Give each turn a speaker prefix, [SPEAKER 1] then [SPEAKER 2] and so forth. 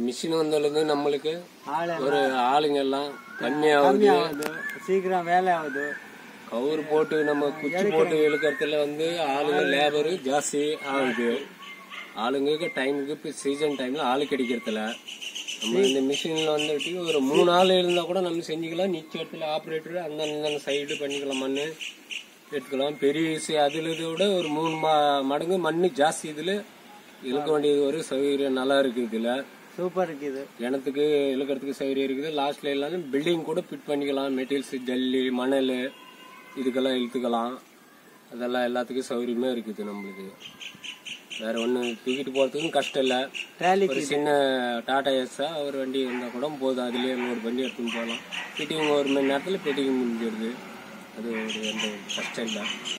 [SPEAKER 1] Machine வந்தது நம்மளுக்கு ஒரு ஆளுங்க எல்லாம் கம்மியாகுது.
[SPEAKER 2] சீக்கிரம் வேலை ஆகுது
[SPEAKER 1] கவுர் போட்டு நம்ம குச்சி போட்டு இழுக்கிறதுல வந்து ஆளுங்க லேபரு ஜாஸ்தி ஆகுது. ஆளுங்களுக்கு டைமுக்கு இப்போ சீசன் டைம்ல ஆளு கிடைக்கிறதுல. நம்ம இந்த மிஷின்ல வந்துட்டு ஒரு மூணு ஆள் இருந்தா கூட நம்ம செஞ்சுக்கலாம். நிச்ச இடத்துல ஆப்ரேட்டர் அந்தந்த சைடு பண்ணிக்கலாம் மண்ணு எடுத்துக்கலாம். பெரிய சி- அதுல விட ஒரு மூணு மடங்கு மண்ணு ஜாஸ்தி இதுல இழுக்க வேண்டியது ஒரு சௌகரியம் நல்லா இருக்கு இதுல.
[SPEAKER 2] சூப்பர் இருக்குது.
[SPEAKER 1] கிணத்துக்கு இழுக்கிறதுக்கு சௌகரியம் இருக்குது. லாஸ்ட்ல எல்லாம் பில்டிங் கூட ஃபிட் பண்ணிக்கலாம். மெட்டீரியல்ஸ் ஜல்லி மணல் இதுக்கெல்லாம் இழுத்துக்கலாம். அதெல்லாம் எல்லாத்துக்கும் சௌகரியமே இருக்குது நம்மளுக்கு. வேற ஒண்ணு தூக்கிட்டு போறதுக்கும் கஷ்டம் இல்லை. ஒரு சின்ன டாடா எஸ்ஸா ஒரு வண்டி இருந்தால் கூட போதும். அதுலேயே நூறு வண்டி எடுத்துன்னு போகலாம். ஃபிட்டிங் ஒரு மணி நேரத்தில் ஃபிட்டிங் முடிஞ்சிடுது. அது ஒரு எந்த கஷ்டம் இல்லை.